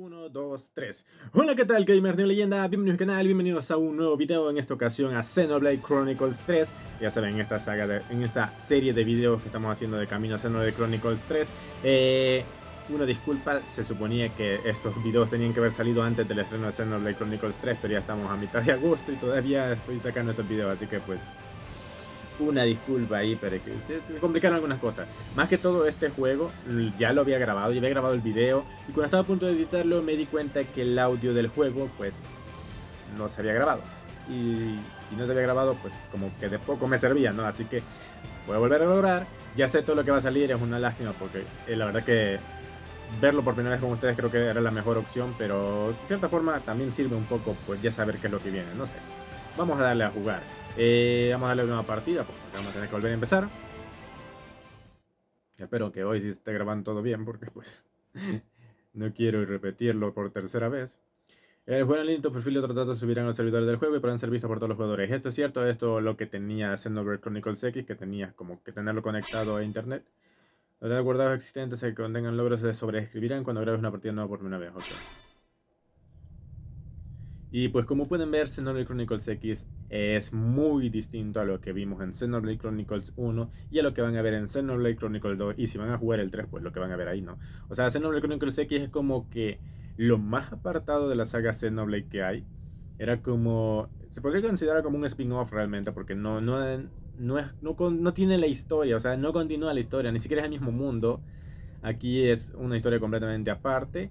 1, 2, 3. Hola, ¿qué tal, gamers de leyenda? Bienvenidos al canal, bienvenidos a un nuevo video, en esta ocasión a Xenoblade Chronicles 3. Ya saben, en esta saga, de, en esta serie de videos que estamos haciendo de camino a Xenoblade Chronicles 3. Eh, una disculpa, se suponía que estos videos tenían que haber salido antes del estreno de Xenoblade Chronicles 3, pero ya estamos a mitad de agosto y todavía estoy sacando estos videos, así que pues una disculpa ahí, pero que se complicaron algunas cosas. Más que todo este juego ya lo había grabado, ya había grabado el video y cuando estaba a punto de editarlo me di cuenta que el audio del juego pues no se había grabado. Y si no se había grabado pues como que de poco me servía, ¿no? Así que voy a volver a lograr. Ya sé todo lo que va a salir, es una lástima porque eh, la verdad que verlo por primera vez con ustedes creo que era la mejor opción, pero de cierta forma también sirve un poco pues ya saber qué es lo que viene, no sé. Vamos a darle a jugar. Eh, vamos a darle una partida, porque vamos a tener que volver a empezar. espero que hoy sí esté grabando todo bien, porque pues no quiero repetirlo por tercera vez. El juego en línea tu perfil y otros datos subirán a los servidores del juego y podrán ser vistos por todos los jugadores. Esto es cierto, esto es lo que tenía Xenoblade Chronicles X, que tenía como que tenerlo conectado a internet. Los datos guardados existentes que contengan logros se sobreescribirán cuando grabes una partida nueva por primera vez. Y pues como pueden ver, Xenoblade Chronicles X es muy distinto a lo que vimos en Xenoblade Chronicles 1 y a lo que van a ver en Xenoblade Chronicles 2. Y si van a jugar el 3, pues lo que van a ver ahí, ¿no? O sea, Xenoblade Chronicles X es como que lo más apartado de la saga Xenoblade que hay. Era como... Se podría considerar como un spin-off realmente, porque no, no, no, es, no, no tiene la historia, o sea, no continúa la historia, ni siquiera es el mismo mundo. Aquí es una historia completamente aparte.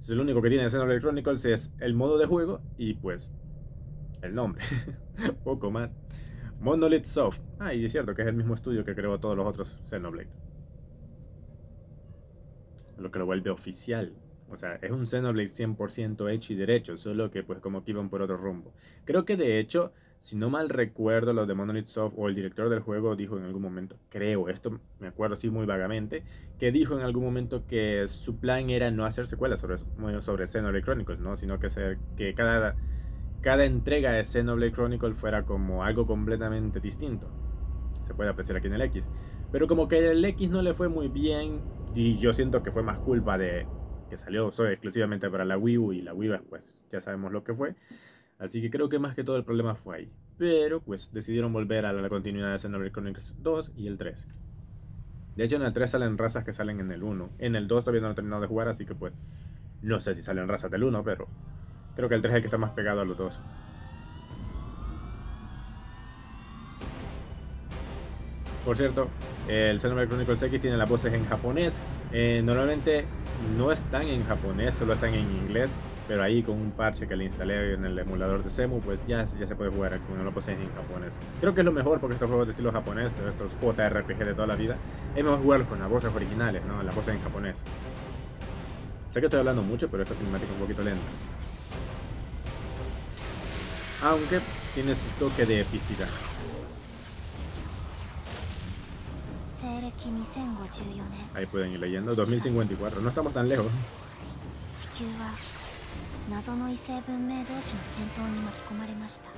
Entonces, lo único que tiene Xenoblade Chronicles es el modo de juego y pues el nombre. Poco más. Monolith Soft. Ah, y es cierto que es el mismo estudio que creó todos los otros Xenoblade. Lo que lo vuelve oficial. O sea, es un Xenoblade 100% hecho y derecho, solo que pues como que iban por otro rumbo. Creo que de hecho si no mal recuerdo, los de Monolith Soft o el director del juego dijo en algún momento, creo, esto me acuerdo así muy vagamente, que dijo en algún momento que su plan era no hacer secuelas sobre, sobre Xenoblade Chronicles, ¿no? sino que, que cada, cada entrega de Xenoblade Chronicles fuera como algo completamente distinto. Se puede apreciar aquí en el X. Pero como que el X no le fue muy bien, y yo siento que fue más culpa de que salió exclusivamente para la Wii U y la Wii U, pues ya sabemos lo que fue. Así que creo que más que todo el problema fue ahí. Pero pues decidieron volver a la continuidad de Xenoblade Chronicles 2 y el 3. De hecho en el 3 salen razas que salen en el 1. En el 2 todavía no he terminado de jugar, así que pues no sé si salen razas del 1, pero creo que el 3 es el que está más pegado a los dos. Por cierto, el Xenoblade Chronicles X tiene las voces en japonés. Eh, normalmente no están en japonés, solo están en inglés. Pero ahí con un parche que le instalé en el emulador de Semu, pues ya, ya se puede jugar con los poses en japonés. Creo que es lo mejor porque estos juegos de estilo japonés, estos JRPG de toda la vida, es mejor jugarlos con las voces originales, ¿no? Las voces en japonés. Sé que estoy hablando mucho, pero esta cinemática es un poquito lenta. Aunque tiene su toque de epicidad. Ahí pueden ir leyendo. 2054. No estamos tan lejos. 謎の異星文明同士の戦闘に巻き込まれました。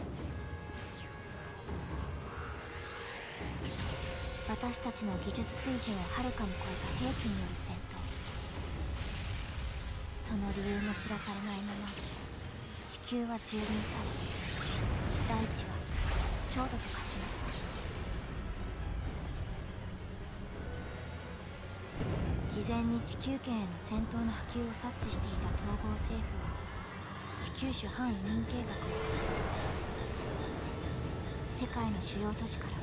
私たちの技術水準をはるかに超えた兵器による戦闘。その理由も知らされないまま地球は蹂躙され大地は焦土と化しました。事前に地球圏への戦闘の波及を察知していた統合政府は地球種反移民計画を発動世界の主要都市からは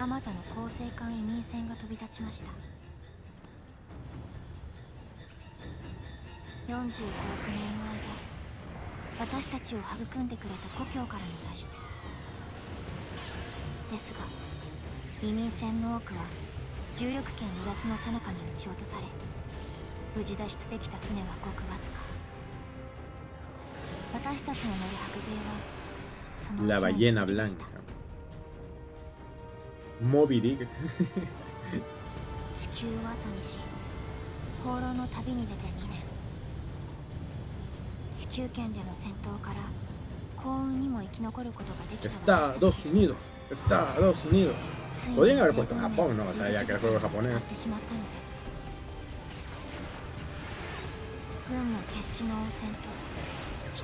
あまたの恒星間移民船が飛び立ちました。45億年の間私たちを育んでくれた故郷からの脱出。ですが移民船の多くは重力圏離脱の最中に撃ち落とされ無事脱出できた船はごくわずか。La ballena blanca. Moby Dick. 地球を後にし放浪の旅に出て2年地球圏での戦闘から幸運にも生き残ることができた Estados Unidos Estados Unidos Podrían haber puesto Japón, ¿no? O sea, ya que el juego es japonés 運も決決死の応戦と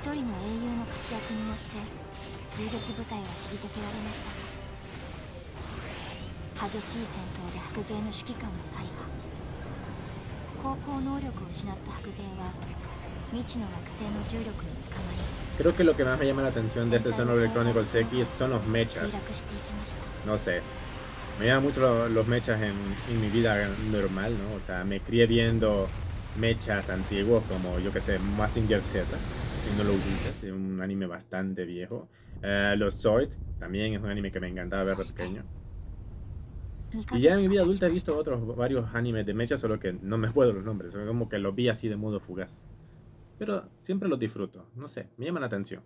一人の英雄の活躍によって追撃部隊は退けられました激しい戦闘で白芸の指揮官も大破高校能力を失った白芸は未知の惑星の重力につかまり Creo que lo que más me llama la atención de este Xenoblade Chronicles X son los mechas. 墜落していきました No sé. Me llaman mucho lo- los mechas en, en mi vida normal, ¿no? O sea, me crié viendo mechas antiguos como, yo que sé, Mazinger Z, si no lo ubicas, es un anime bastante viejo. Eh, los Zoids también es un anime que me encantaba ver de pequeño. Y ya en mi vida adulta he visto otros varios animes de mecha, solo que no me acuerdo los nombres, como que los vi así de modo fugaz. Pero siempre los disfruto, no sé, me llaman la atención.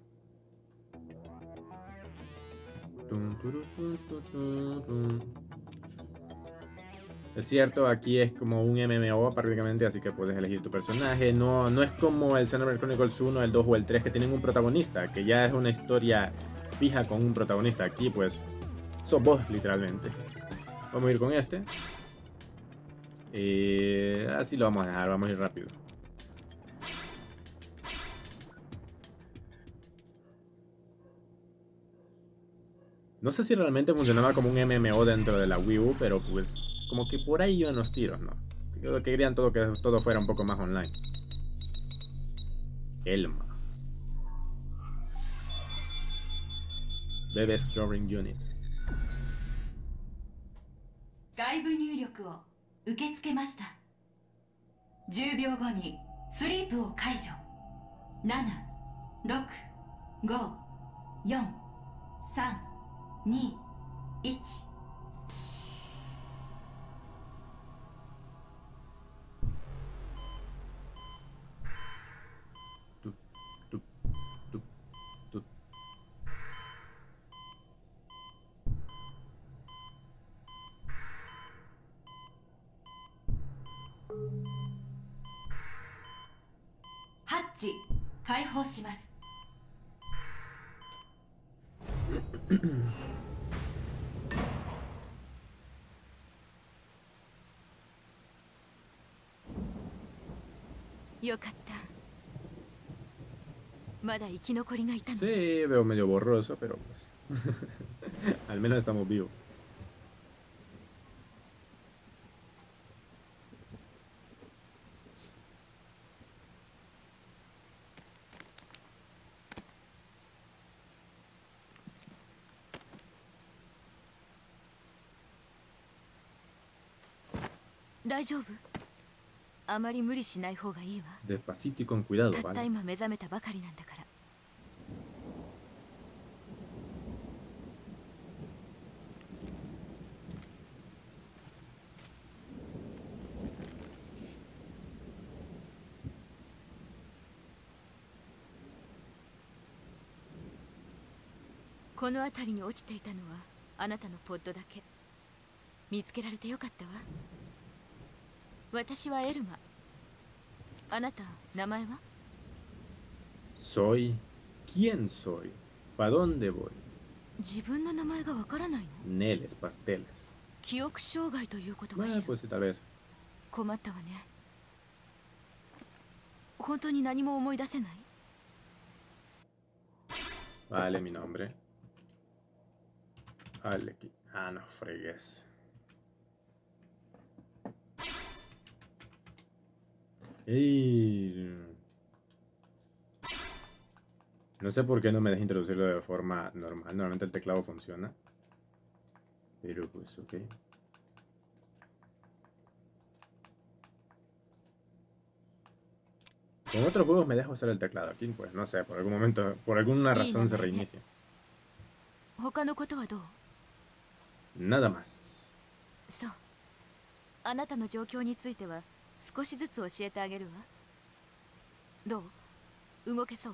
Es cierto, aquí es como un MMO prácticamente, así que puedes elegir tu personaje. No, no es como el Xenoblade Chronicles 1, el 2 o el 3 que tienen un protagonista, que ya es una historia fija con un protagonista. Aquí pues sos vos literalmente. Vamos a ir con este. Y así lo vamos a dejar, vamos a ir rápido. No sé si realmente funcionaba como un MMO dentro de la Wii U, pero pues como que por ahí iban los tiros, ¿no? Que querían todo que todo fuera un poco más online. Elma. Bebé Storing Unit. 解放します。よかった。まだ生き残りがいたの。せーべおめでおぼろそぺろ al menos estamos vivos. 大丈夫？あまり無理しない方がいいわ。Despacito y con cuidado, たった.今目覚めたばかりなんだから。この辺りに落ちていたのはあなたのポッドだけ。見つけられてよかったわ私はエルマあなた名前は Soy. ¿Quién soy? ¿Para dónde voy? 自分の名前がわからないの Neles, pasteles. 記憶障害ということかしら pues sí, tal vez. 困ったわね本当に何も思い出せない Vale, mi nombre. Vale. Ah, no fregues. Ey. No sé por qué no me deja introducirlo de forma normal. Normalmente el teclado funciona. Pero pues, ok. Con otros juegos me deja usar el teclado. Aquí, pues, no sé, por algún momento, por alguna Y razón se no me- reinicia. 他のことはどう Nada más. そうあなたの状況については 少しずつ教えてあげるわどう動けそう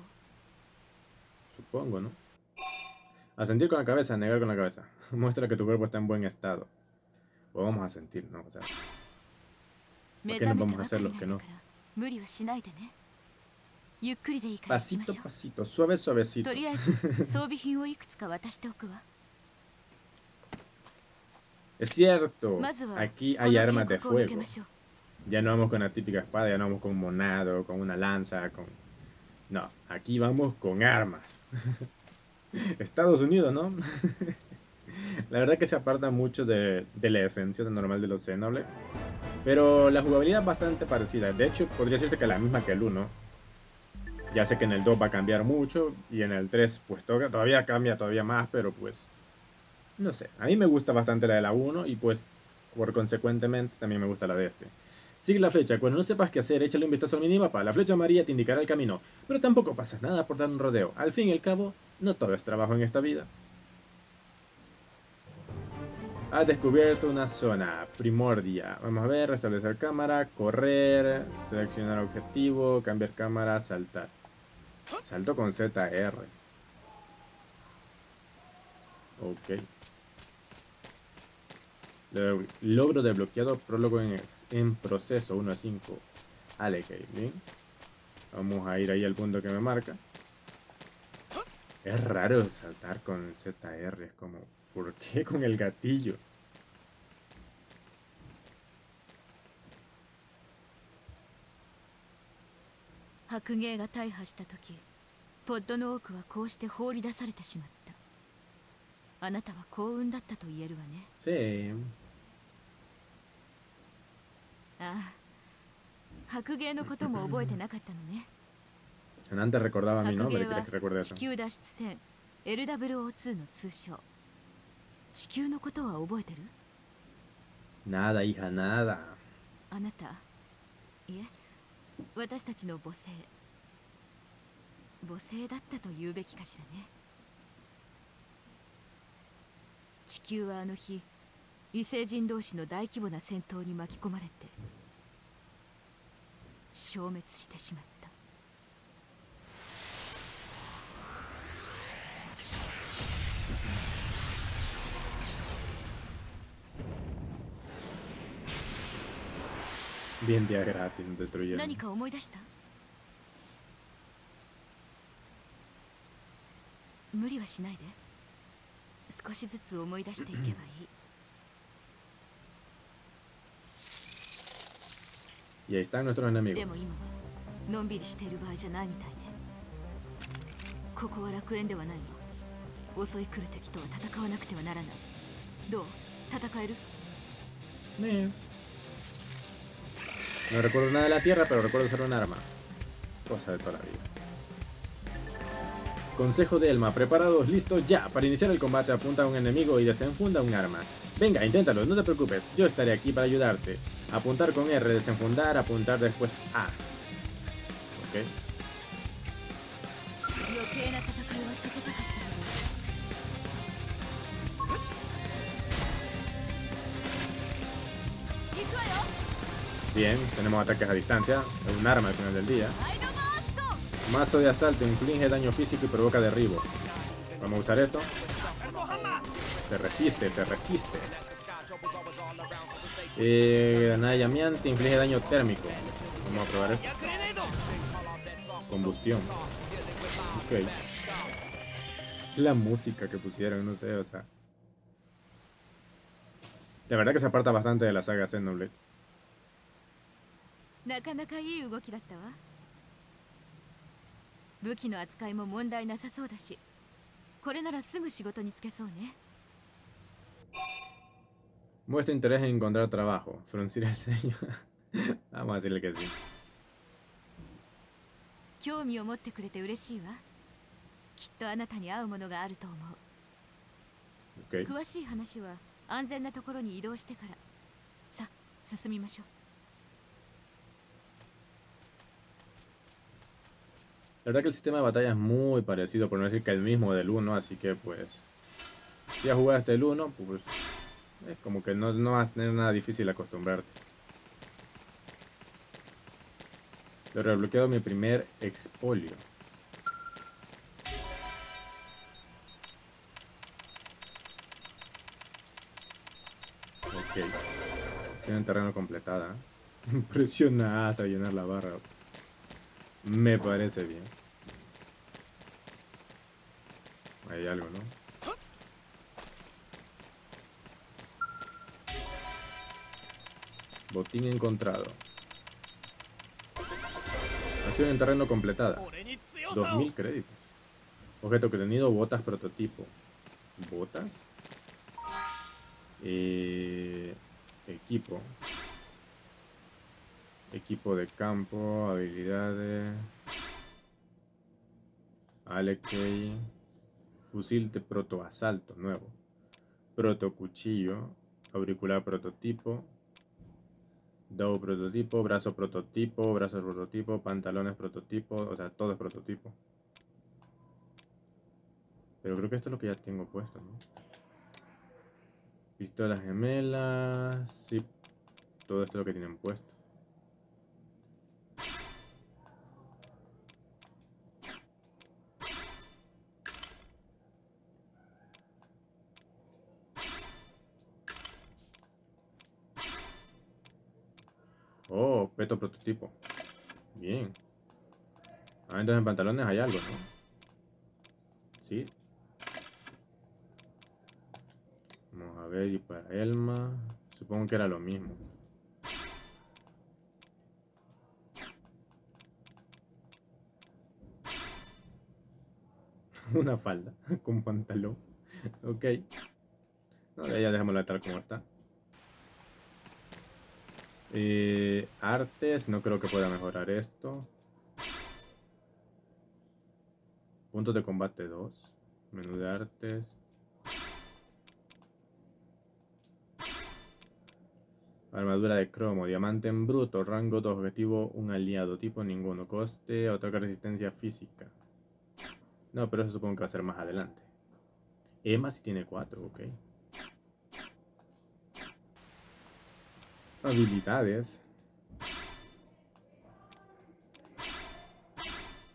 Supongo, ¿no? Asentir con la cabeza, negar con la cabeza. Muestra que tu cuerpo está en buen estado. O vamos a sentir, ¿no? O sea, 目 qué no 覚め vamos た a hacer り los que だ no? pasito, pasito, suave, suavecito. とりあえず装備品をいくつか渡しておくわ Es cierto, aquí こ hay の armas 渓 de fuego. Ya no vamos con la típica espada, ya no vamos con monado, con una lanza, con... No, aquí vamos con armas. Estados Unidos, ¿no? la verdad que se aparta mucho de, de la esencia normal de los Xenoblade. Pero la jugabilidad es bastante parecida. De hecho, podría decirse que la misma que el 1. Ya sé que en el 2 va a cambiar mucho y en el 3 pues todavía cambia todavía más, pero pues no sé. A mí me gusta bastante la de la 1 y pues por consecuentemente también me gusta la de este. Sigue la flecha. Cuando no sepas qué hacer, échale un vistazo al minimapa. La flecha amarilla te indicará el camino. Pero tampoco pasa nada por dar un rodeo. Al fin y al cabo, no todo es trabajo en esta vida. Ha descubierto una zona primordia. Vamos a ver, restablecer cámara, correr, seleccionar objetivo, cambiar cámara, saltar. Salto con ZR. Ok. Logro desbloqueado, prólogo en, en proceso 1 a 5. bien. Vamos a ir ahí al punto que me marca. Es raro saltar con ZR, es como, ¿por qué con el gatillo? Sí. が大破した時ポッドの多くはこうして放り出されてしまったあなたは幸運だったと言えるわね Sí. ああ。白芸のことも覚えてなかったのね。Antes recordaba mi nombre, ¿quieres que recuerde eso? 地球脱出船 LWO2 の通称地球のことは覚えてる？Nada, hija, nada. あなた。いえ私たちの母星母星だったと言うべきかしらね。地球はあの日異星人同士の大規模な戦闘に巻き込まれて消滅してしまった。Bien día gratis, destruyendo. 何か思い出した？無理はしないで。少しずつ思い出していけばいい Y ahí están nuestros enemigos. No recuerdo nada de la tierra, pero recuerdo usar un arma. Cosa de toda la vida. Consejo de Elma. Preparados, listos, ya. Para iniciar el combate apunta a un enemigo y desenfunda un arma. Venga, inténtalo, no te preocupes. Yo estaré aquí para ayudarte. Apuntar con R, desenfundar, apuntar después A. Ok. Bien, tenemos ataques a distancia, es un arma al final del día. Mazo de asalto inflige daño físico y provoca derribo. Vamos a usar esto. Se resiste, se resiste. Eh, granada llameante, inflige daño térmico. Vamos a probar. Combustión. Ok. La música que pusieron, no sé, o sea. De verdad que se aparta bastante de la saga Xenoblade. Muestra interés en encontrar trabajo. Fruncir el ceño. Vamos a decirle que sí. 興味を持ってくれて嬉しいわきっとあなたに合うものがあると思う Ok. 詳しい話は安全なところに移動してからさあ進みましょう La verdad que el sistema de batalla es muy parecido, por no decir que el mismo del 1, así que pues... Si ya jugaste el 1, pues... es como que no, no tener nada difícil acostumbrarte. He rebloqueado mi primer expolio. Ok. Tiene terreno completada. Impresionada hasta llenar la barra. Me parece bien. Hay algo, ¿no? Botín encontrado. Acción en terreno completada. 2000 créditos. Objeto obtenido, botas prototipo. ¿Botas? Eh, equipo. Equipo de campo, habilidades. Alex Fusil de protoasalto nuevo. Protocuchillo. Auricular prototipo. Dow prototipo, brazo prototipo, brazo prototipo, pantalones prototipo, o sea, todo es prototipo. Pero creo que esto es lo que ya tengo puesto, ¿no? Pistolas gemelas, sí. Todo esto es lo que tienen puesto. Peto prototipo. Bien. Ah, entonces en pantalones hay algo, ¿no? Sí. Vamos a ver, y para Elma. Supongo que era lo mismo. Una falda con pantalón. Ok. No, ya dejémosla tal como está. Eh, artes, no creo que pueda mejorar esto. Puntos de combate 2. Menú de artes. Armadura de cromo, diamante en bruto, rango de objetivo un aliado, tipo ninguno, coste, otorga resistencia física. No, pero eso supongo que va a ser más adelante. Emma sí tiene 4, ok. Habilidades.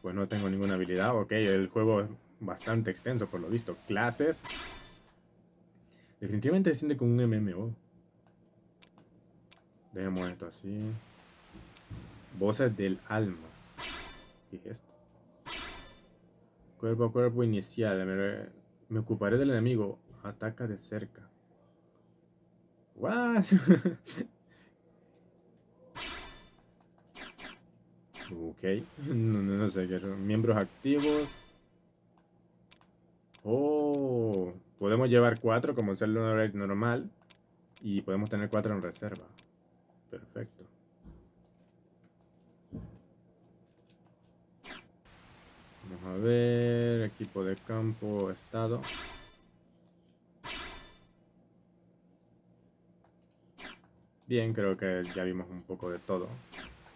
Pues no tengo ninguna habilidad, ok. El juego es bastante extenso por lo visto. Clases. Definitivamente se siente como un MMO. Dejemos esto así. Voces del alma. ¿Qué es esto? Cuerpo a cuerpo inicial. Me, ocuparé del enemigo. Ataca de cerca. What? ok. No, no, sé qué son. Miembros activos. Oh. Podemos llevar cuatro como Raid normal. Y podemos tener cuatro en reserva. Perfecto. Vamos a ver. Equipo de campo, estado. Bien, creo que ya vimos un poco de todo.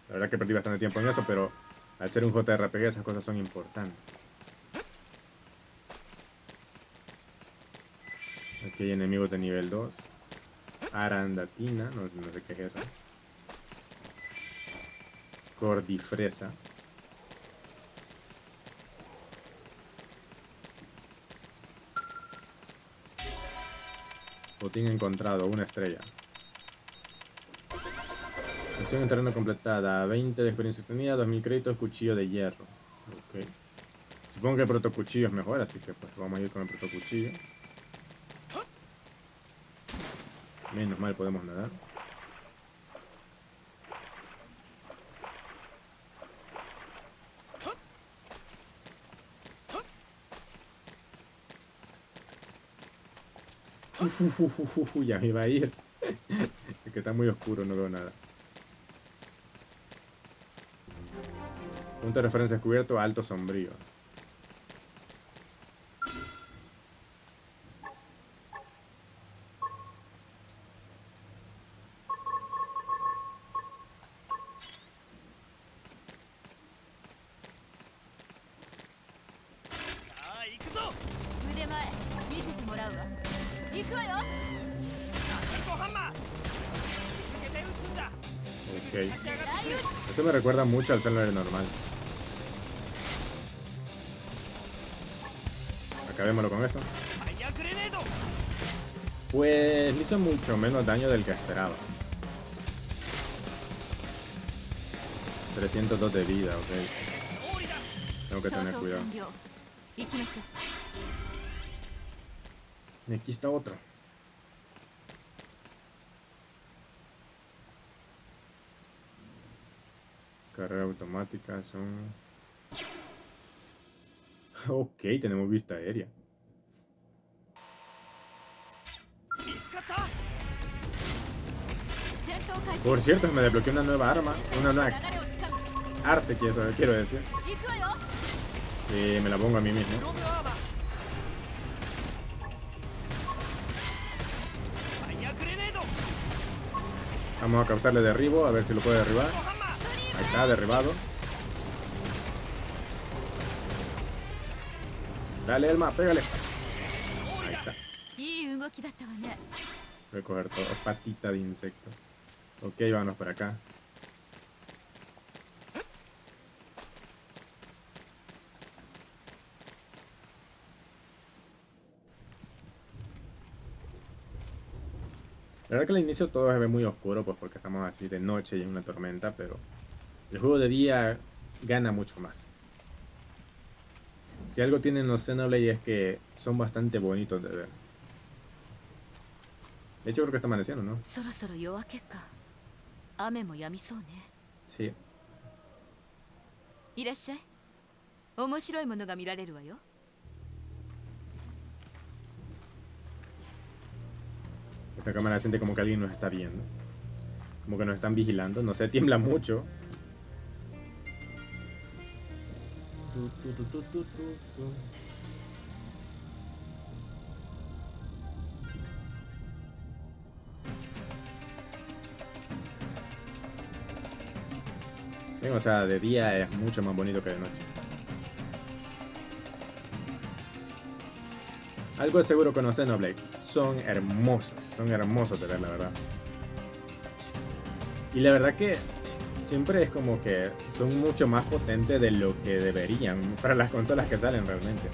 La verdad que perdí bastante tiempo en eso, pero al ser un JRPG esas cosas son importantes. Aquí hay enemigos de nivel 2. Arandatina, no, no sé qué es eso. Cordifresa. Botín encontrado, una estrella. Acción en terreno completada, 20 de experiencia obtenida, 2000 créditos, cuchillo de hierro. Ok. Supongo que el protocuchillo es mejor, así que pues vamos a ir con el protocuchillo. Menos mal podemos nadar. Uf, uf, uf, ya me iba a ir. es que está muy oscuro, no veo nada. Punto de referencia descubierto, alto sombrío. Ok. Esto me recuerda mucho al celular normal. acabémoslo con esto. Pues hizo mucho menos daño del que esperaba. 302 de vida, ok. Tengo que tener cuidado. Y aquí está otro. Carrera automática son Ok, tenemos vista aérea. Por cierto, me desbloqueó una nueva arma, una nueva arte, quiero decir. Eh, me la pongo a mí mismo. Vamos a causarle derribo, a ver si lo puede derribar. Ahí está, derribado. Dale, Elma, pégale. Ahí está. Voy a coger todo. Patita de insecto. Ok, vámonos para acá. La verdad que al inicio todo se ve muy oscuro, pues porque estamos así de noche y en una tormenta, pero el juego de día gana mucho más. Si algo tienen los Xenoblade es que son bastante bonitos de ver. De hecho creo que está amaneciendo, ¿no? そろそろ夜明けか雨も止みそうね Sí. いらっしゃい面白いものが見られるわよ Esta cámara siente como que alguien nos está viendo. Como que nos están vigilando. No sé, tiembla mucho. O sea, de día es mucho más bonito que de noche. Algo es seguro con los Xenoblade. Son hermosos. Son hermosos de ver, la verdad. Y la verdad que siempre es como que son mucho más potentes de lo que deberían para las consolas que salen realmente.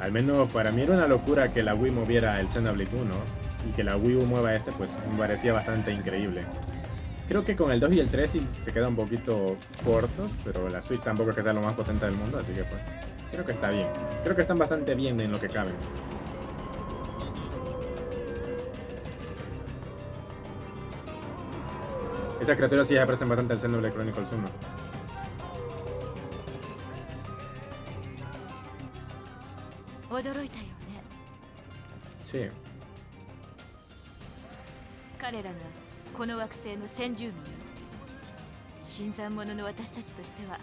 Al menos para mí era una locura que la Wii moviera el Xenoblade 1 y que la Wii U mueva este, pues me parecía bastante increíble. Creo que con el 2 y el 3 sí se quedan un poquito cortos, pero la Switch tampoco es que sea lo más potente del mundo, así que pues creo que está bien. Creo que están bastante bien en lo que caben. Estas criaturas sí se parecen bastante al Xenoblade Chronicles 1.驚いたよね Sí. 彼らがこの惑星の先住民よ新参者の私たちとしては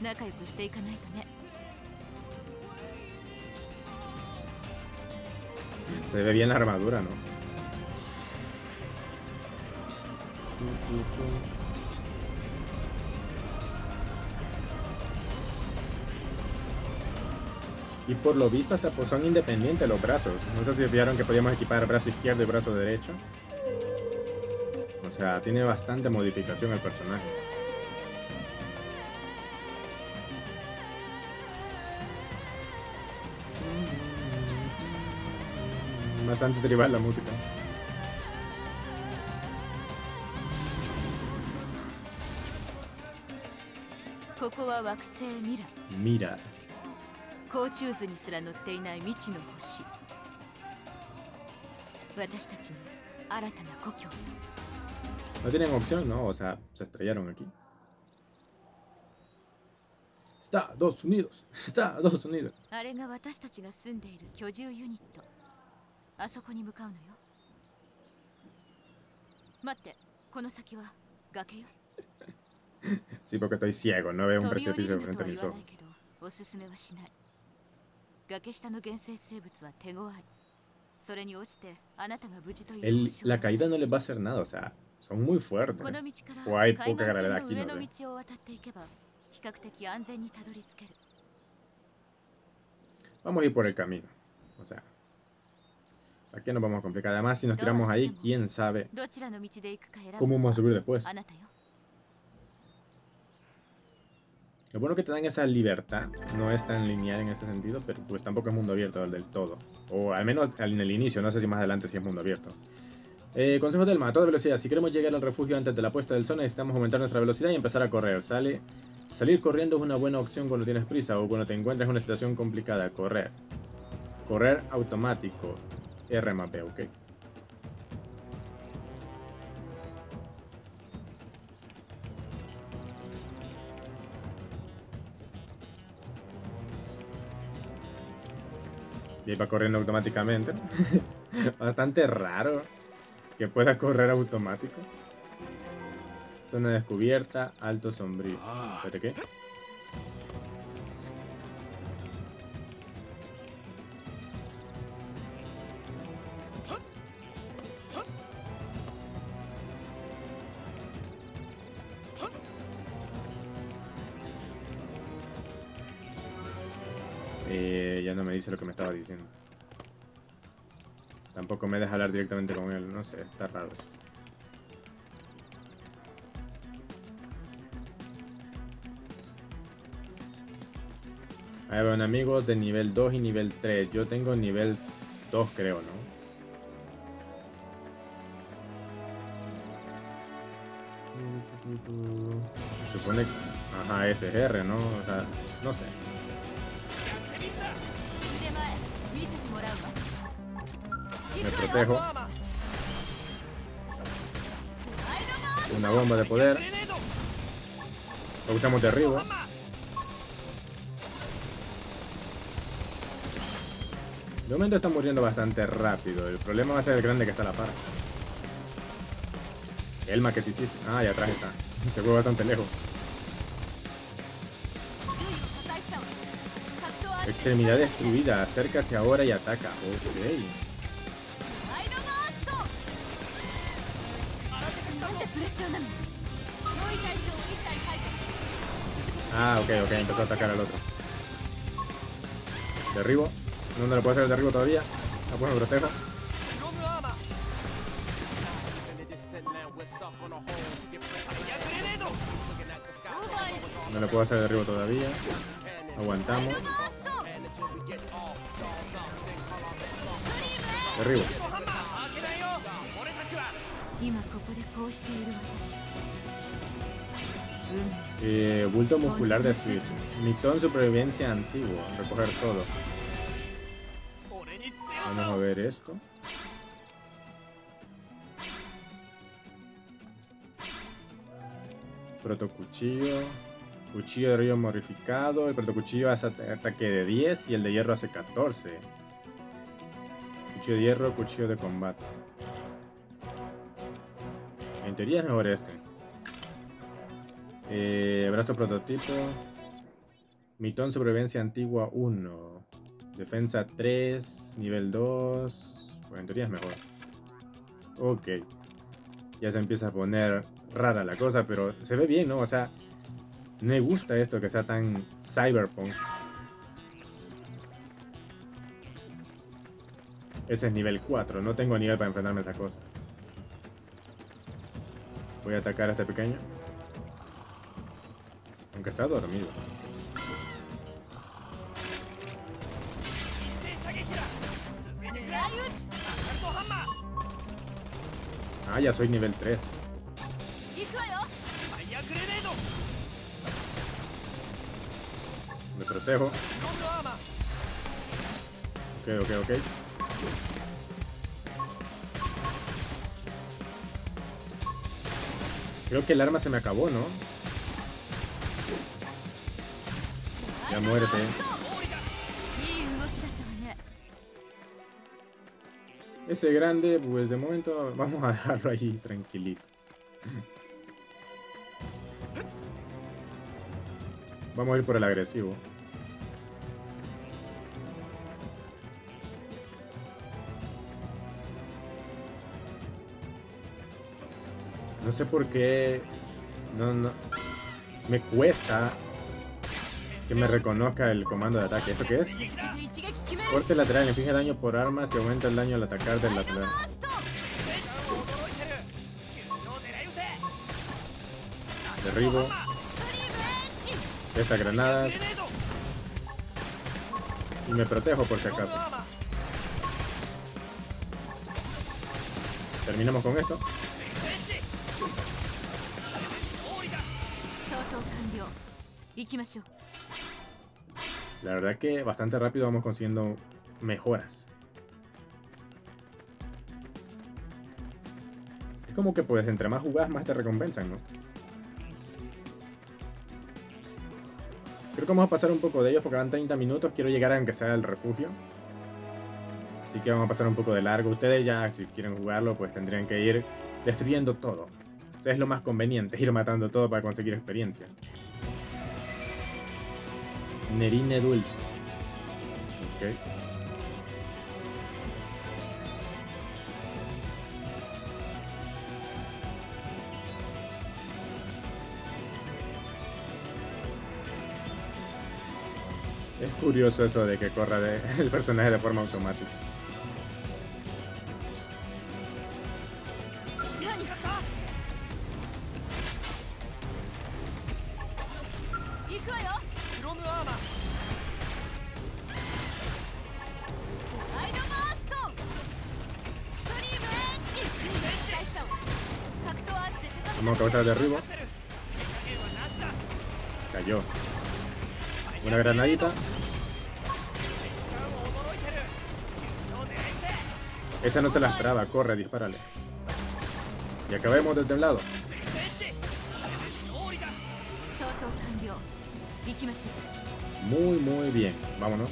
仲良くしていかないとね Se ve bien la armadura, ¿no? Y por lo visto hasta pues son independientes los brazos. No sé si vieron que podíamos equipar brazo izquierdo y brazo derecho. O sea, tiene bastante modificación el personaje. Bastante tribal la música. ここは惑星ミラ Mira. 甲虫図にすら載っていない未知の星私たちの新たな故郷 No tienen opción, ¿no? O sea, se estrellaron aquí. Estados Unidos. Estados Unidos. あれが私たちが住んでいる居住ユニットあそこに向かうのよ待ってこの先は崖よ Sí, porque estoy ciego, no veo un 飛び降り precipicio るな frente と a は mis 言わな ojos. いけどおすすめはしない崖下の原生生物は手強いそれに落ちてあなたが無事という El- 保証 la は caída no les va a hacer nada, o sea, son muy こ fuertes. の道から O hay 海 poca 岸 gravedad 線の aquí, 上 no の sé. 道を渡っていけば比較的安全にたどり着ける Vamos a ir por el camino. O sea, aquí nos vamos a complicar. Además, si nos tiramos ahí, quién sabe どちらの道で行くか選ぶ cómo の vamos a は subir después. Lo bueno que te dan esa libertad, no es tan lineal en ese sentido, pero pues tampoco es mundo abierto del todo. O al menos en el inicio, no sé si más adelante sí es mundo abierto. Eh, consejo del a toda velocidad. Si queremos llegar al refugio antes de la puesta del sol, necesitamos aumentar nuestra velocidad y empezar a correr. Sale, salir corriendo es una buena opción cuando tienes prisa o cuando te encuentras en una situación complicada. Correr. Correr automático. R B, ok. Y va corriendo automáticamente. Bastante raro que pueda correr automático. Zona descubierta, alto sombrío. Espérate, ¿qué? Dice lo que me estaba diciendo. Tampoco me deja hablar directamente con él, no sé, está raro eso. Ahí van amigos de nivel 2 y nivel 3. Yo tengo nivel 2 creo, ¿no? Se supone... Ajá, ese es R, ¿no? O sea, no sé. Me protejo. Una bomba de poder. Lo usamos de arriba. De momento está muriendo bastante rápido. El problema va a ser el grande que está la par. El que. Ah, y atrás está. Se fue bastante lejos. Extremidad destruida. Acércate ahora y ataca. Ok. Ah, ok, ok, empezó a atacar al otro. Derribo. No, no lo puedo hacer el derribo todavía. Ah, pues me protejo. No le puedo hacer el derribo todavía. Aguantamos. Derribo. Eh, bulto muscular de Swift. Mitón supervivencia antiguo. Recoger todo. Vamos a ver esto. Protocuchillo. Cuchillo de río modificado. El protocuchillo hace ataque de 10 y el de hierro hace 14. Cuchillo de hierro, cuchillo de combate. En teoría es mejor este. Eh, brazo prototipo. Mitón sobrevivencia antigua 1. Defensa 3. Nivel 2. Pues en teoría es mejor. Ok. Ya se empieza a poner rara la cosa, pero se ve bien, ¿no? O sea, me gusta esto que sea tan cyberpunk. Ese es nivel 4, no tengo nivel para enfrentarme a esa cosa. Voy a atacar a este pequeño. Aunque está dormido. Ah, ya soy nivel 3. Me protejo. Ok, ok, ok. Creo que el arma se me acabó, ¿no? Ya muerte. Ese grande, pues de momento vamos a dejarlo ahí tranquilito. Vamos a ir por el agresivo. No sé por qué. No, no. Me cuesta que me reconozca el comando de ataque. ¿Esto qué es? Corte lateral, inflige daño por armas y aumenta el daño al atacar del lateral. Derribo. Estas granadas. Y me protejo por si acaso. Terminamos con esto. La verdad que bastante rápido vamos consiguiendo mejoras. Es como que pues entre más jugadas más te recompensan, ¿no? Creo que vamos a pasar un poco de ellos porque van 30 minutos. Quiero llegar aunque sea el refugio. Así que vamos a pasar un poco de largo. Ustedes ya, si quieren jugarlo, pues tendrían que ir destruyendo todo. O es lo más conveniente, ir matando todo para conseguir experiencia. Nerine Dulce. Ok. Es curioso eso de que corra de- el personaje de forma automática. Toma cabeza de arriba. Cayó. Una granadita. Esa no se la esperaba. Corre, dispárale. Y acabemos del lado. Muy, muy bien. Vámonos.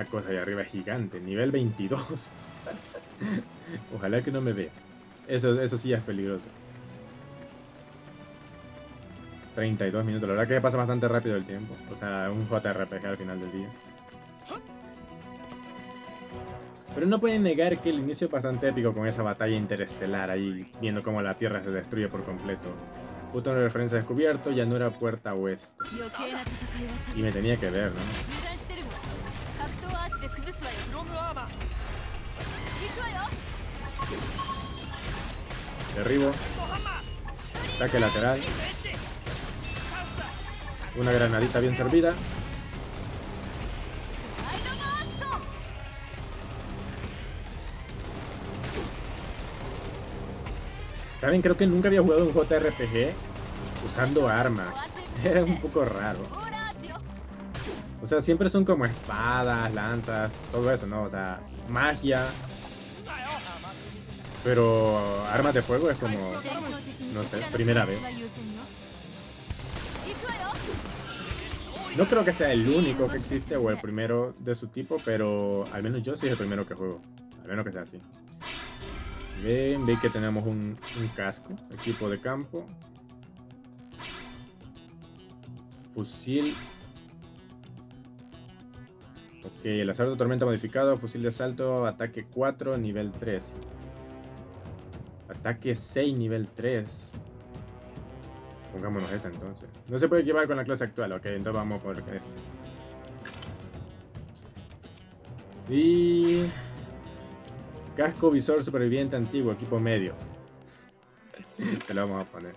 esa cosa allá arriba es gigante, nivel 22. Ojalá que no me vea. Eso, eso sí es peligroso. 32 minutos, la verdad que pasa bastante rápido el tiempo. O sea, un JRPG al final del día. Pero no pueden negar que el inicio es bastante épico con esa batalla interestelar ahí, viendo cómo la Tierra se destruye por completo. Puto una referencia descubierto, llanura puerta oeste. Y me tenía que ver, ¿no? Derribo. Ataque lateral. Una granadita bien servida. Saben, creo que nunca había jugado un JRPG usando armas. Era un poco raro sea, siempre son como espadas, lanzas, todo eso, ¿no? O sea, magia. Pero armas de fuego es como, no sé, primera vez. No creo que sea el único que existe o el primero de su tipo, pero al menos yo soy el primero que juego. Al menos que sea así. Ven, ven que tenemos un casco, equipo de campo. Fusil Ok, el asalto de tormenta modificado, fusil de asalto, ataque 4, nivel 3. Ataque 6, nivel 3. Pongámonos esta entonces. No se puede equipar con la clase actual, ok, entonces vamos por este. Y... Casco visor superviviente antiguo, equipo medio. Te lo vamos a poner.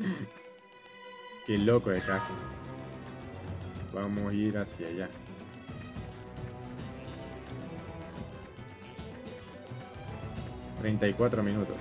Qué loco de traje. Vamos a ir hacia allá. Treinta y cuatro minutos.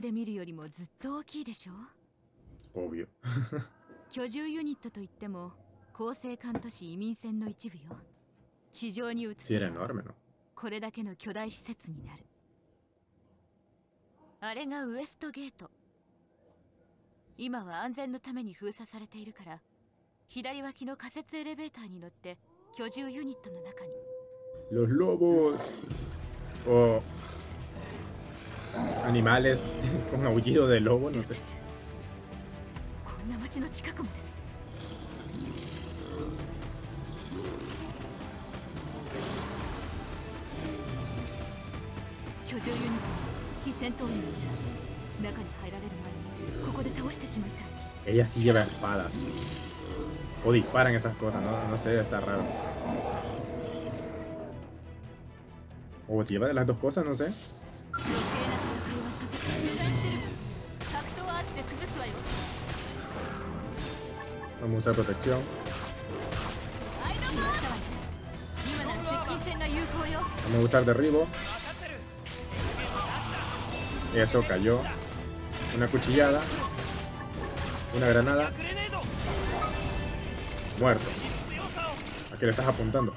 De miru yori mo zutto okii desho? Obvio. 居住ユニットといっても構成艦都市移民船の一部よ地上に移 ¿no? これだけの巨大施設になるあれがウエストゲート今は安全のために封鎖されているから左脇の仮設エレベーターに乗って居住ユニットの中に Los lobos. O animales con aullido de lobo, no sé. こんな街の近くまで居住ユニットは非戦闘員なんだ中に入られる前にここで倒してしまいたい Ella sí lleva espadas. O disparan esas cosas, no, no sé, está raro. O lleva de las dos cosas, no sé. Vamos a usar protección. Vamos a usar derribo. Eso cayó. Una cuchillada. Una granada. Muerto. ¿A qué le estás apuntando?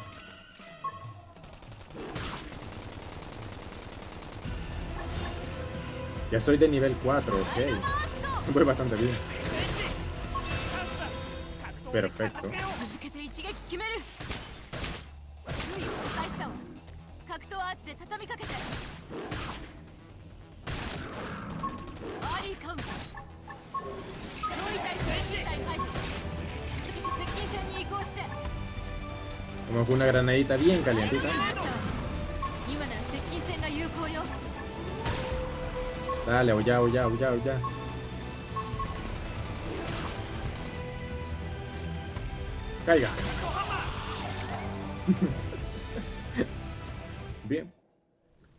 Ya soy de nivel 4, ok. Voy bastante bien. Perfecto. Con una granadita bien calientita. Dale, ya, ya, ya, ya. Caiga. Bien.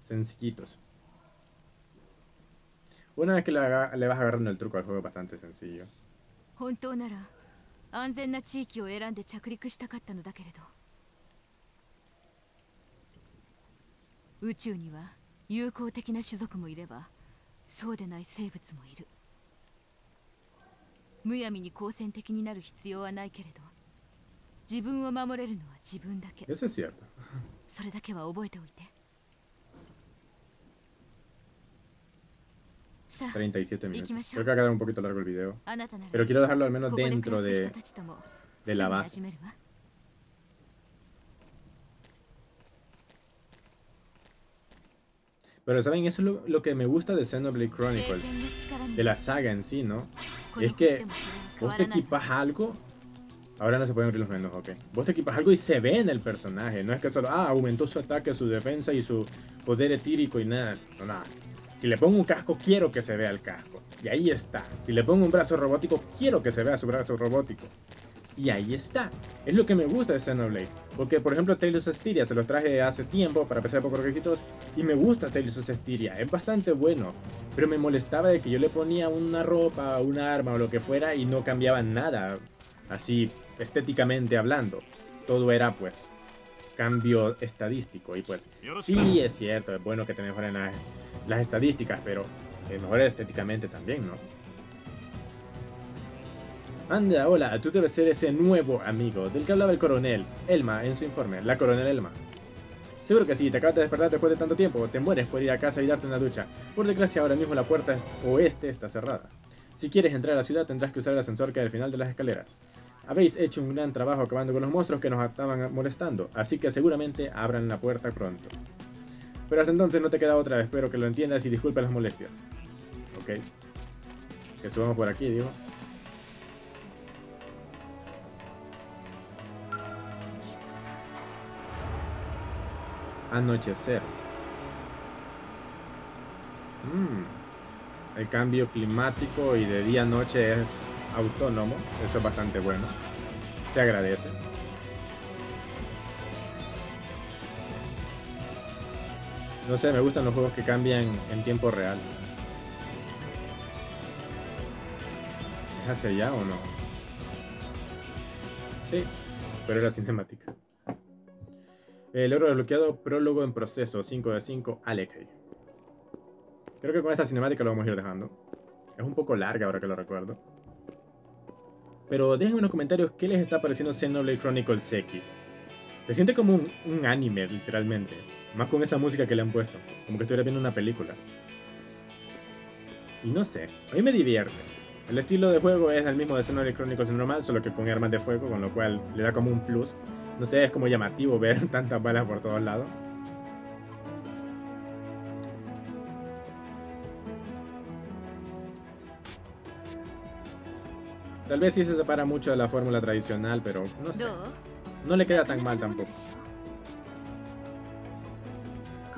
Sencillitos. Una vez que le, haga- le vas agarrando el truco al juego es bastante sencillo. 本当なら安全な地域を選んで着陸したかったのだけれど宇宙には友好的な種族もいればそうでない生物もいるむやみに好戦的になる必要はないけれど 自分を守れるのは自分だけ Eso es cierto. それだけは覚えておいてさあ37minutos. Ikimashou. Creo que va a quedar un poquito largo el video. あなたなら Pero quiero dejarlo al menos ここで暮 dentro らす de, 人たちとも de la すぐ base. 馴染めるわ Pero saben, eso es lo, lo que me gusta de Xenoblade 経 Chronicles. 験の力に De la saga en sí, ¿no? こ Es の星で que もそれは変 vos わ te らない equipas algo. Ahora no se pueden abrir los menús, ok. Vos te equipas algo y se ve en el personaje. No es que solo, ah, aumentó su ataque, su defensa y su poder etírico y nada. No, nada. Si le pongo un casco, quiero que se vea el casco. Y ahí está. Si le pongo un brazo robótico, quiero que se vea su brazo robótico. Y ahí está. Es lo que me gusta de Xenoblade. Porque, por ejemplo, Tales of Styria se los traje hace tiempo para PC de pocos requisitos. Y me gusta Tales of Styria. Es bastante bueno. Pero me molestaba de que yo le ponía una ropa, un arma o lo que fuera y no cambiaba nada. Así, estéticamente hablando. Todo era, pues, cambio estadístico. Y pues, sí es cierto, es bueno que te mejoren las, las estadísticas, pero eh, mejora estéticamente también, ¿no? Anda, hola, tú debes ser ese nuevo amigo del que hablaba el coronel Elma en su informe, la coronel Elma. Seguro que sí, te acabas de despertar después de tanto tiempo, te mueres por ir a casa y darte una ducha. Por desgracia, ahora mismo la puerta est- oeste está cerrada. Si quieres entrar a la ciudad, tendrás que usar el ascensor que hay al final de las escaleras. Habéis hecho un gran trabajo acabando con los monstruos que nos estaban molestando, así que seguramente abran la puerta pronto. Pero hasta entonces no te queda otra, espero que lo entiendas y disculpe las molestias. Ok. Que subamos por aquí, digo. Anochecer. Mm. El cambio climático y de día a noche es autónomo. Eso es bastante bueno. Se agradece. No sé, me gustan los juegos que cambian en tiempo real. ¿Es hacia allá o no? Sí, pero era cinemática. El logro desbloqueado, prólogo en proceso, 5 de 5, Alec. Creo que con esta cinemática lo vamos a ir dejando. Es un poco larga ahora que lo recuerdo. Pero déjenme en los comentarios qué les está pareciendo Xenoblade Chronicles X. Se siente como un, un anime, literalmente. Más con esa música que le han puesto. Como que estuviera viendo una película. Y no sé, a mí me divierte. El estilo de juego es el mismo de Xenoblade Chronicles normal, solo que con armas de fuego, con lo cual le da como un plus. No sé, es como llamativo ver tantas balas por todos lados. Tal vez sí se separa mucho de la fórmula tradicional, pero no sé. No le queda tan mal tampoco.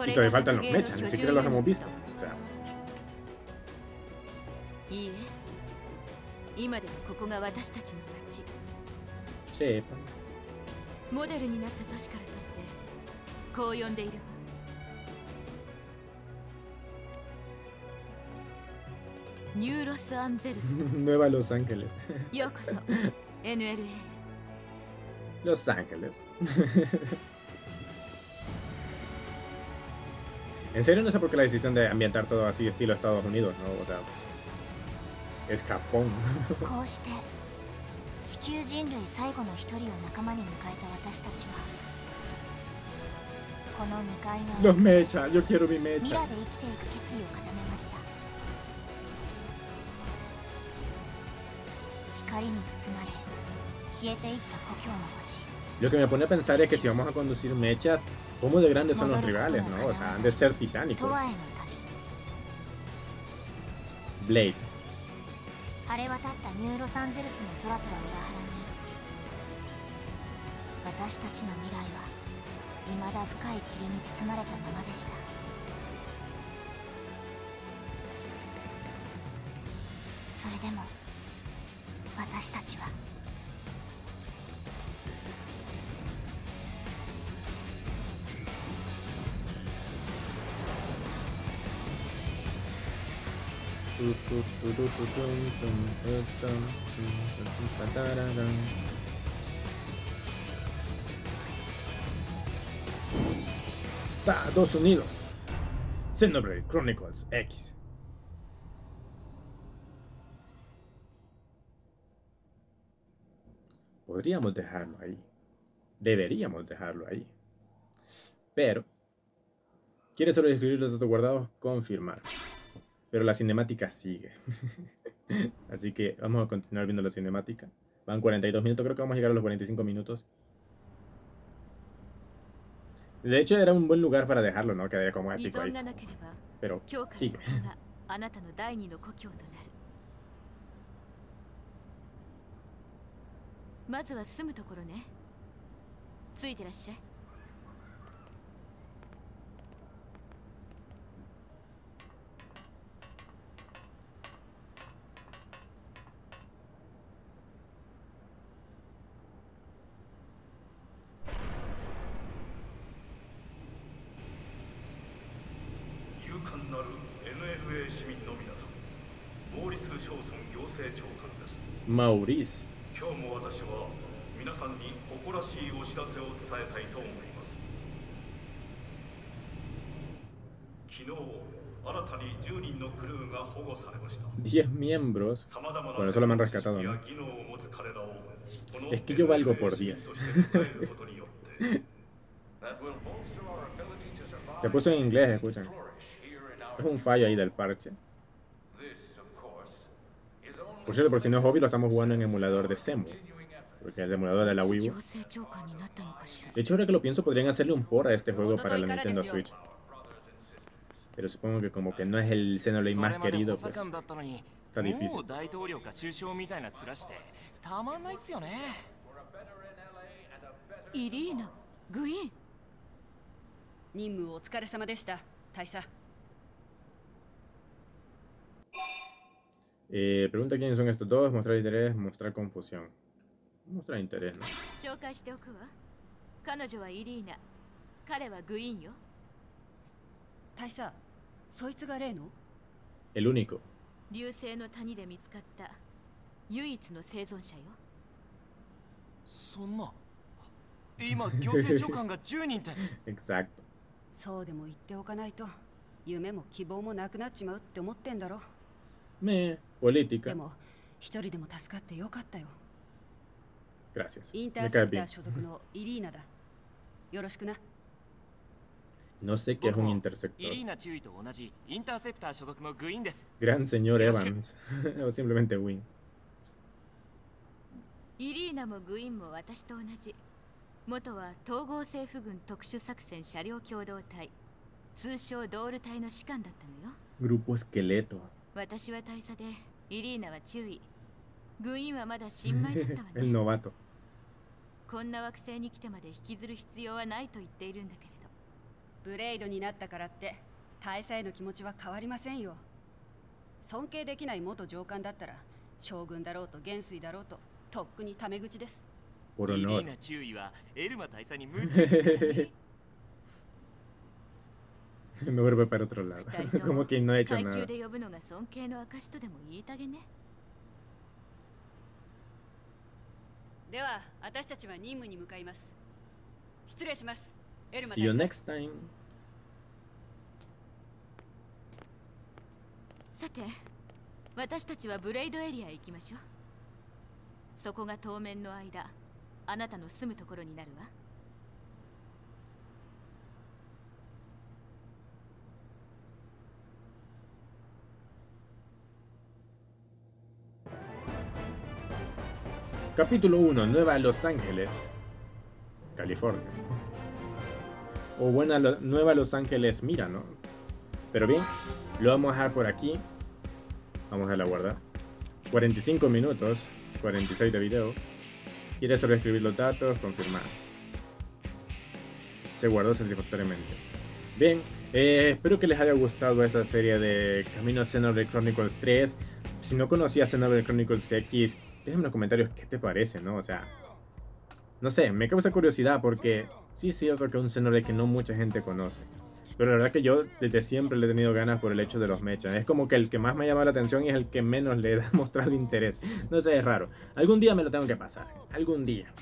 Y todavía faltan los mechas, ni siquiera los hemos visto. O sea. Sí. Pues. Nueva Los Ángeles. ようこそ NLA Los Ángeles. En serio no sé por qué la decisión de ambientar todo así estilo Estados Unidos, ¿no? O sea, es Japón. こうして地球人類最後の一人を仲間に迎えた私たちはこの未開の Los mecha, yo quiero mi ミ mecha. ラで生きていく決意を固め 光に包まれ消えていった故郷の星 Lo que me pone a pensar es que si vamos a conducir mechas, ¿cómo de grandes son los rivales, no? O sea, han de ser ト titánicos. ワへの Blade. 旅晴れ渡ったニューロサンゼルスの空とは裏腹に私たちの未来は未だ深い霧に包まれたままでしたそれでも私たちは Estados Unidos. Xenoblade Chronicles X. podríamos dejarlo ahí. Deberíamos dejarlo ahí. Pero, ¿quieres solo escribir los datos guardados? Confirmar. Pero la cinemática sigue. Así que vamos a continuar viendo la cinemática. Van 42 minutos, creo que vamos a llegar a los 45 minutos. De hecho, era un buen lugar para dejarlo, ¿no? Quedaría como épico ahí. Pero sigue. まずは住むところね。ついてらっしゃい。勇敢なる NLA 市民の皆さんモーリス・ショーソン行政長官です。Maurice. 今日も私は皆さんに誇らしいお知らせを伝えたいと思います昨日新たに10人のクルーが保護されました10 miembros. 様々な Bueno, eso lo me han rescatado, 知識 ¿no? や技能を持つ彼らをこの Es que yo valgo por 市民 10. として迎えることによって Se puso en inglés, escuchan. Es un fallo ahí del parche. Por cierto, por si no es obvio, lo estamos jugando en emulador de Semu. Porque el emulador de la Wii U. 行政長官になったのかしら De hecho, ahora que lo pienso, podrían hacerle un port a este juego para la Nintendo Switch. Pero supongo que como que no es el Xenoblade そ más れまで querido, 補佐 pues 官だったのに está difícil. もう大統領か首相みたいな面してたまんないっすよねイリーナグイーン任務お疲れ様でした大佐 Eh, pregunta quiénes son estos dos, mostrar interés, mostrar confusión. Mostrar interés, ¿no? 紹介しておくわ彼女はイリーナ彼はグイーンよ大佐そいつが例の El único. 流星の谷で見つかった唯一の生存者よそんな今行政長官が10人って Exacto. そうでも言っておかないと夢も希望もなくなっちまうって思ってんだろ me política. Gracias. Me cae bien. No sé qué es un interceptor. Gran señor Evans. o simplemente Win. イリーナもグインも私と同じ元は統合政府軍特殊作戦車両共同体通称ドール隊の士官だったのよグループスケレト私は大佐でイリーナは注意グイーンはまだ新米だったわね。novato. こんな惑星に来てまで引きずる必要はないと言っているんだけれど。ブレイドになったからって大佐への気持ちは変わりませんよ。尊敬できない元上官だったら将軍だろうと元帥だろうととっくにタメ口です。イリ.ーナ注意はエルマ大佐に夢中ですからね Me voy para otro lado. como も que no he hecho 階 nada. 級で呼ぶのが尊敬の証とでも言いたげねでは私たちは任務に向かいます失礼しますエルマ See you next time. さて私たちはブレイドエリアへ行きましょうそこが当面の間あなたの住むところになるわ Capítulo 1. Nueva Los Ángeles, California. O buena Nueva Los Ángeles, mira, ¿no? Pero bien, lo vamos a dejar por aquí. Vamos a la guardar. 45 minutos, 46 de video. Quiere solo escribir los datos, confirmar. Se guardó satisfactoriamente. Bien, eh, espero que les haya gustado esta serie de Camino Xenoblade Chronicles 3. Si no conocías Xenoblade Chronicles X, déjame en los comentarios qué te parece, ¿no? O sea, no sé, me causa curiosidad porque sí es cierto que es un Xenoblade que no mucha gente conoce. Pero la verdad que yo desde siempre le he tenido ganas por el hecho de los mechas. Es como que el que más me ha llamado la atención es el que menos le he mostrado interés. No sé, es raro. Algún día me lo tengo que pasar. Algún día.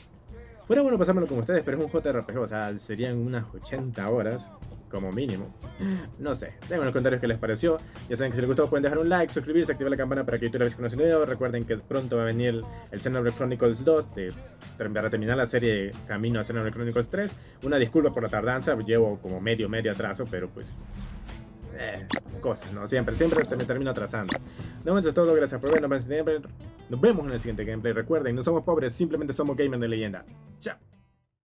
Fuera bueno pasármelo con ustedes, pero es un JRPG, o sea, serían unas 80 horas, como mínimo. No sé, déjenme en los comentarios qué les pareció. Ya saben que si les gustó pueden dejar un like, suscribirse, activar la campana para que YouTube les conozca el video. Recuerden que pronto va a venir el Xenoblade Chronicles 2 de, para terminar la serie Camino a Xenoblade Chronicles 3. Una disculpa por la tardanza, llevo como medio, medio atraso, pero pues... Eh, cosas, ¿no? Siempre, siempre me termino atrasando. De momento es todo, gracias por ver, nos vemos, siempre- nos vemos en el siguiente gameplay. Recuerden, no somos pobres, simplemente somos gamers de leyenda. Chao.